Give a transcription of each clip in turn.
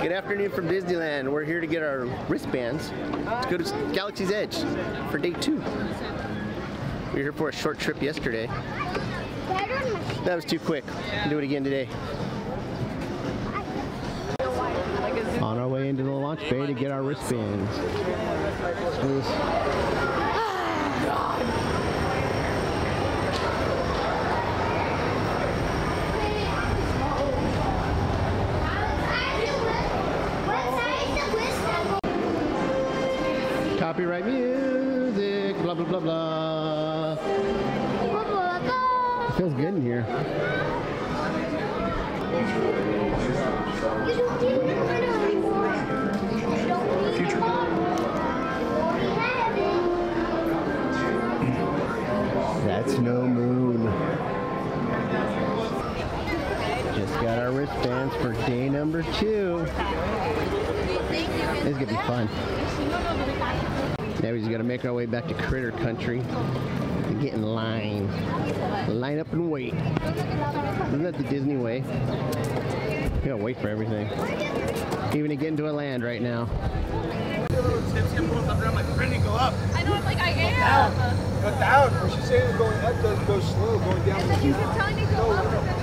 Good afternoon from Disneyland. We're here to get our wristbands to go to Galaxy's Edge for day two. We were here for a short trip yesterday. That was too quick. Do it again today. On our way into the launch bay to get our wristbands. That's no moon. Just got our wristbands for day number two. This is gonna be fun. Now we just gotta make our way back to Critter Country get in line. Line up and wait. Isn't that the Disney way? You gotta wait for everything. Even to get into a land right now. go up. I know, like I am. Go down. When she's saying going up, does go slow. Going down. You keep telling me to go up.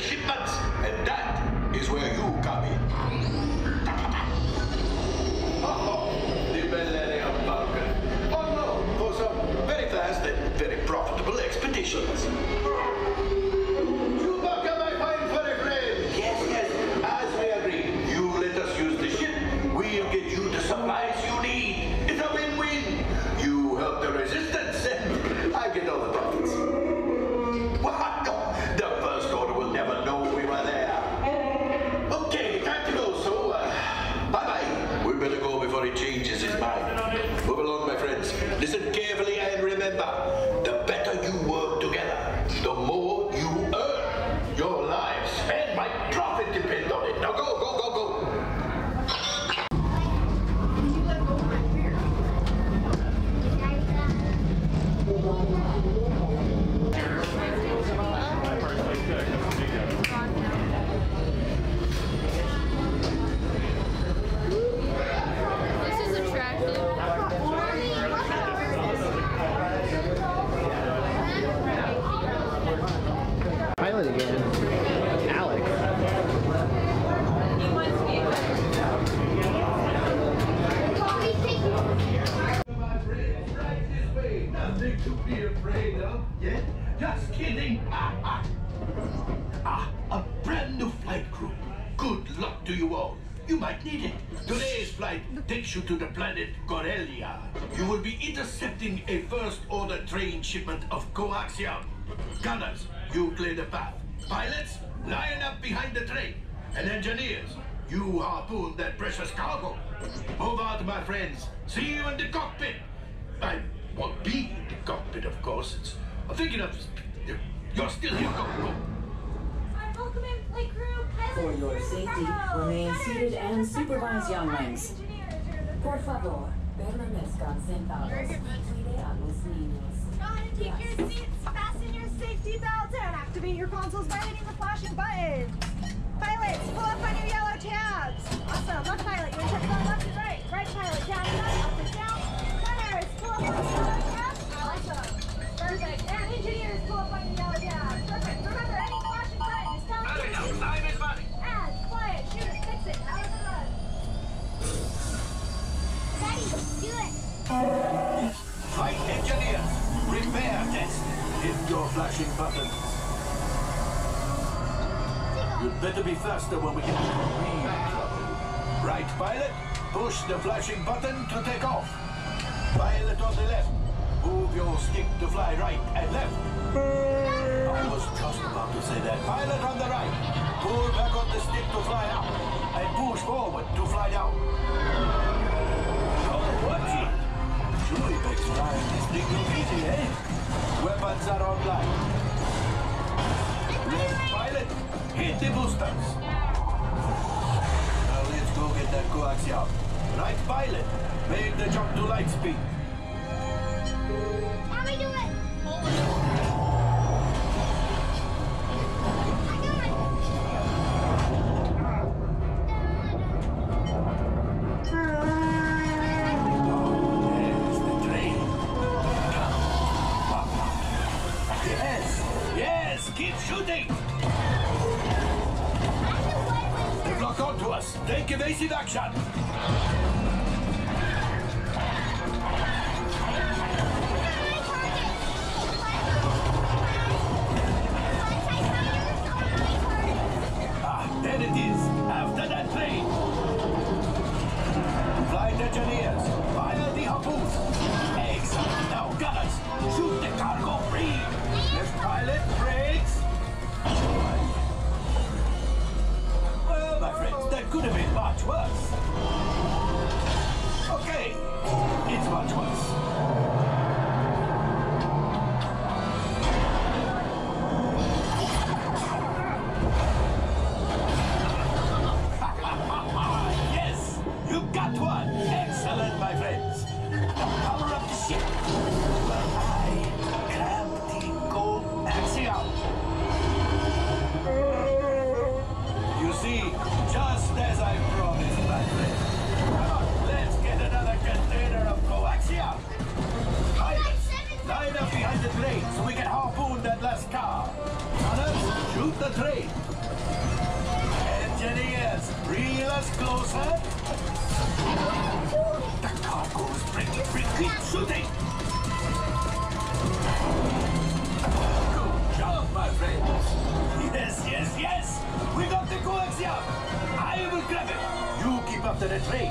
Shipments. First train shipment of coaxium. Gunners, you clear the path. Pilots, line up behind the train. And engineers, you harpoon that precious cargo. Move out, my friends. See you in the cockpit. I won't be in the cockpit, of course. It's, I'm thinking of. You're still here. Go, go. Welcome in, flight crew. For your safety, remain seated and supervise younglings. Por favor, permanezcan sentados. Cuide niños. Go ahead and take your seats, fasten your safety belts, and activate your consoles by hitting the flashing button. Pilots, pull up on your yellow tabs. Awesome. Left pilot, you're checking on left and right. Right pilot, down and up, up and down. Gunners, pull up on your yellow tabs. Awesome. Perfect. And engineers, pull up on your yellow tabs. Perfect. Remember, any flashing button is telling you now, to time is money. add, quiet, shoot, it, fix it, out of the run. Daddy, do it. Flashing buttons. You'd better be faster when we get real trouble. Right, pilot, push the flashing button to take off. Pilot on the left, move your stick to fly right and left. I was just about to say that. Pilot on the right, pull back on the stick to fly up and push forward to fly down. Weapons are. Left pilot, hit the boosters. Now let's go get that coaxium. Right pilot, make the jump to light speed. Mommy, do it. Evasive action. Up the train.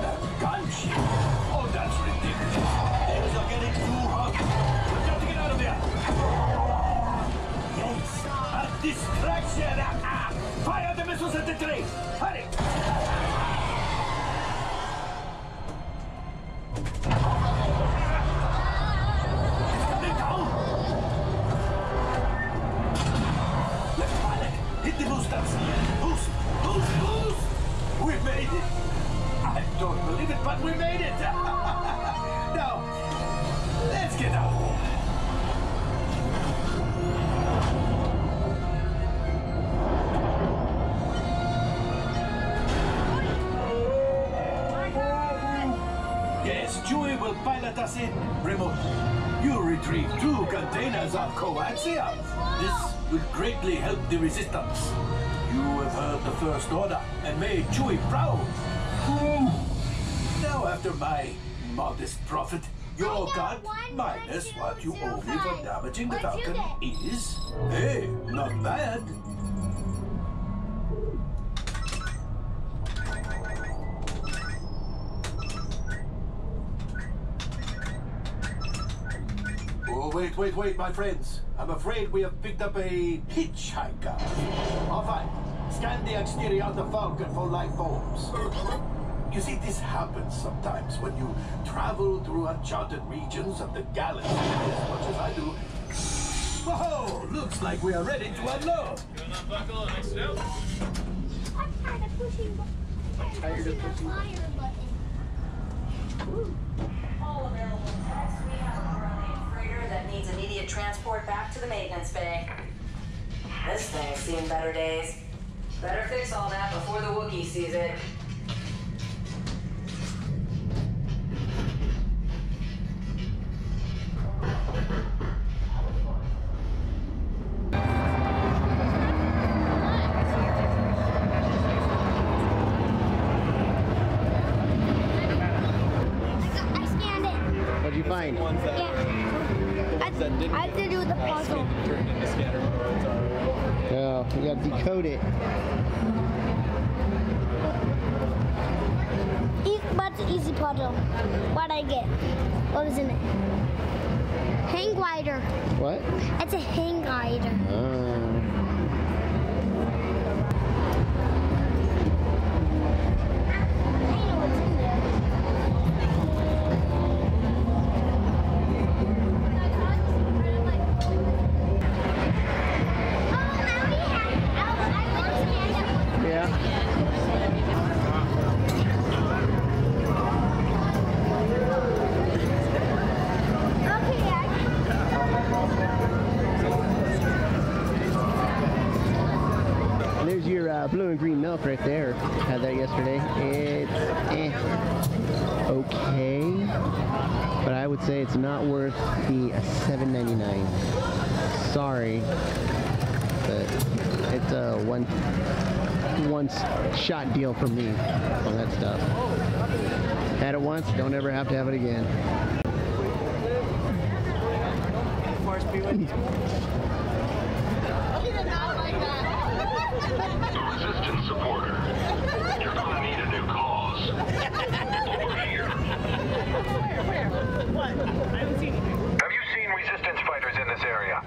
That gunship. Oh, that's ridiculous. Getting too hot. We've got to get out of here. A distraction! Ah, ah. Fire the missiles at the train! Hurry! Assassin, remote. You retrieve two containers of coaxium. This will greatly help the resistance. You have heard the First Order and made Chewie proud. Now, after my modest profit, your cut minus what you owe me for damaging the Falcon is, hey, not bad. Wait, wait, wait, my friends. I'm afraid we have picked up a hitchhiker. All right. Scan the exterior of the Falcon for life forms. You see, this happens sometimes when you travel through uncharted regions of the galaxy as much as I do. Whoa! Looks like we are ready to unload. I'm tired of pushing, tired of pushing the fire button. All available text. We have a Corellian freighter that immediate transport back to the maintenance bay. This thing's seen better days. Better fix all that before the Wookiee sees it. Decode it. E- but it's easy puzzle. What I get? What was in it? Hang glider. What? It's a hang glider. Oh. Right there. Had that yesterday. It's eh, okay, but I would say it's not worth the uh, $7.99. Sorry, but it's a one one shot deal for me on that stuff. Had it once, don't ever have to have it again. Resistance supporter. You're gonna need a new cause. Over here. Where, where? What? I haven't seen anything. Have you seen resistance fighters in this area?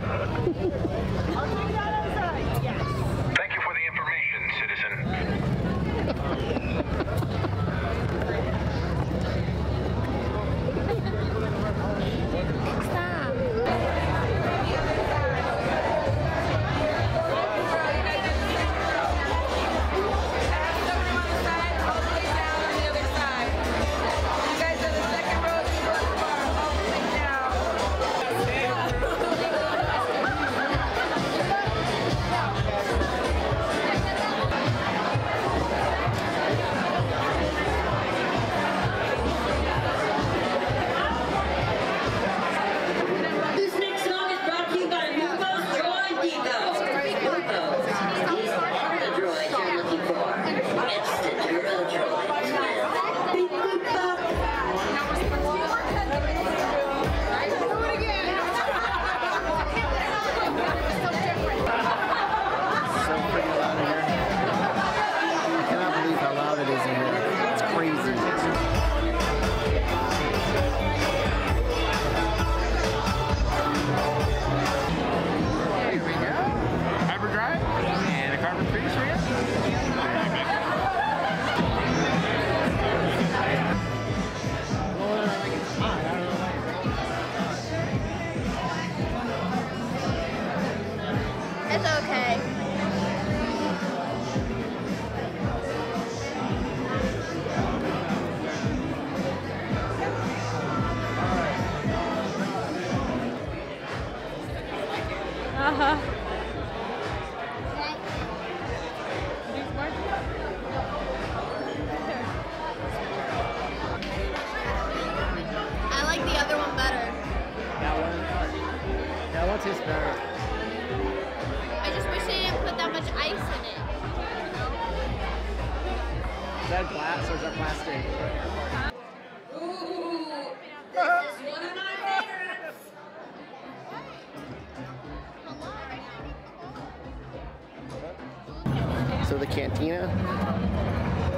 So the cantina,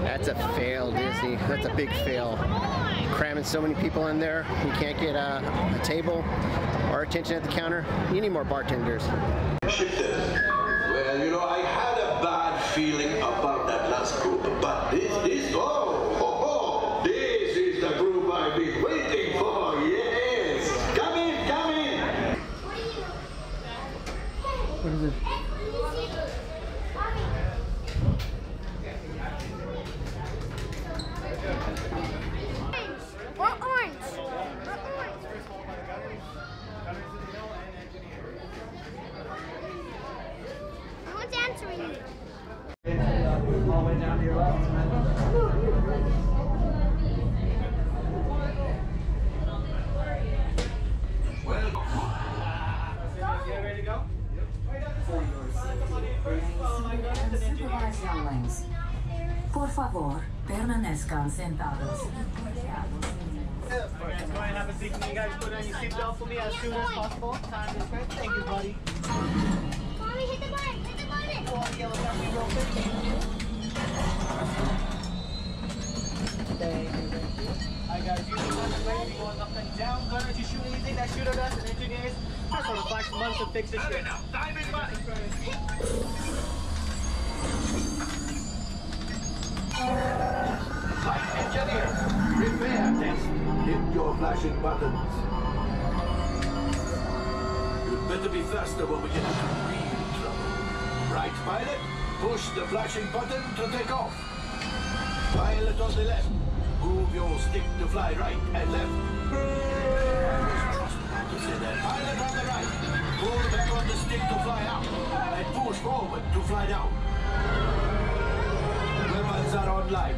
that's a fail, Disney. That's a big fail. Cramming so many people in there, you can't get a, a table or attention at the counter. You need more bartenders. Well, you know, I had a bad feeling about that last group, but this, this, oh, oh, oh, this is the group I've been waiting for. Yes. Come in, come in. What is it? Or orange. Or orange. Who's answering you? All the way down to your left. Get ready to go? Supervise younglings. Por favor, permanezcan sentados. Go and have a guys put for me as soon as possible? Time is. Thank you, buddy. Mommy, hit the button. Hit the button. You. The shoot anything that shoot at us, and engineers, to flash some money to fix this shit. Time is Flashing buttons. You'd better be faster when we get into real trouble. Right, pilot? Push the flashing button to take off. Pilot on the left. Move your stick to fly right and left. Pilot on the right. Pull back on the stick to fly up. And push forward to fly down. Weapons are online.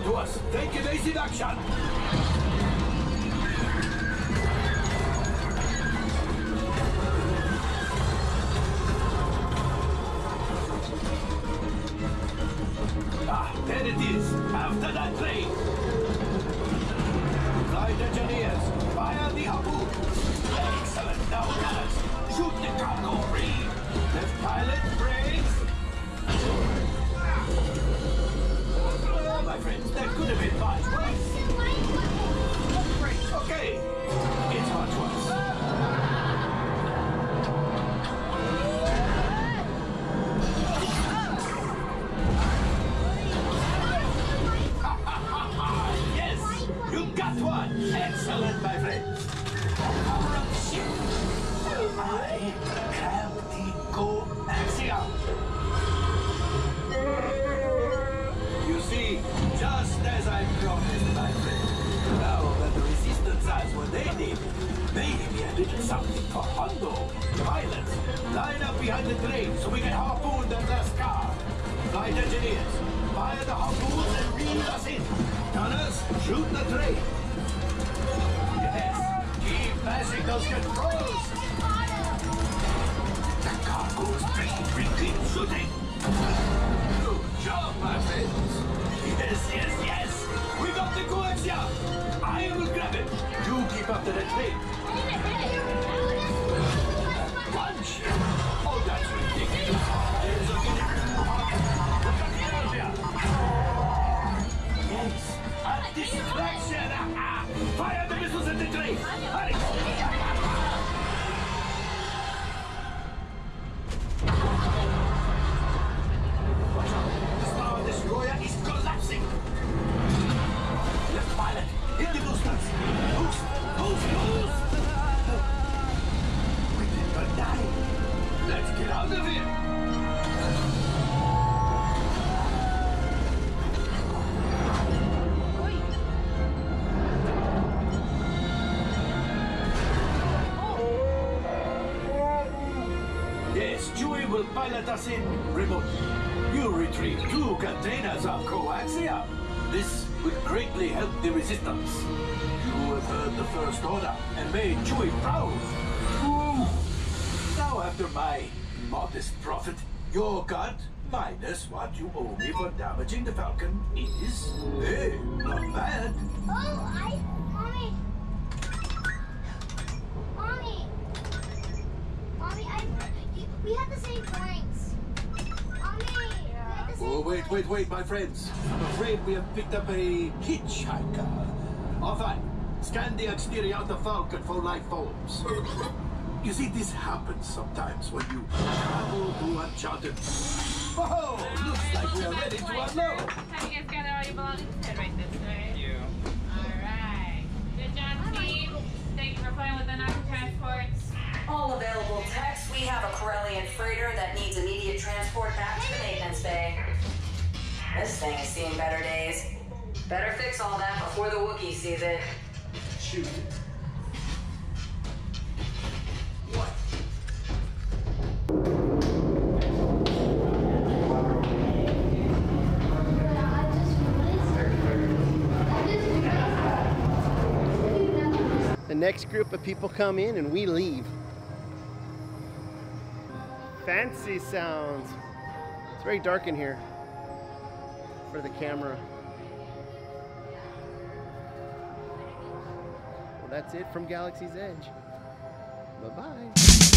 Onto us. Take evasive action. Excellent, my up ship. I have the coaxium. You see, just as I promised, my friend. Now that the resistance has what they need, maybe a little something for Hondo. Pilots, line up behind the train so we can harpoon that last car. Flight engineers, fire the harpoons and reel us in. Gunners, shoot the train. Passing those controls. The cargo's pretty quickly shooting. Good job, my friends. Yes, yes, yes. We got the coaxium. I will grab it. You keep up the train. Punch. Oh, that's pilot us in. You retrieve two containers of coaxium. This will greatly help the resistance. You have heard the First Order and made Chewie proud. Now, after my modest profit, your cut minus what you owe me for damaging the Falcon is, hey, not bad. Oh, I, mommy, mommy, mommy, I, we had the same points. Mommy, we had the same Oh, wait, wait, wait, my friends. I'm afraid we have picked up a hitchhiker. All fine. Scan the exterior of the Falcon for life forms. You see, this happens sometimes when you travel through uncharted. Whoa! Oh, looks like we are ready to unload. Have you guys got all your belongings? Head right this way. You. Alright. Good job, team. Thank you for playing with Ohnaka transports. All available techs. We have a Corellian freighter that needs immediate transport back to the maintenance bay. This thing is seeing better days. Better fix all that before the Wookiee sees it. Shoot. The next group of people come in and we leave. Fancy sounds. It's very dark in here for the camera. Well, that's it from Galaxy's Edge. Bye bye.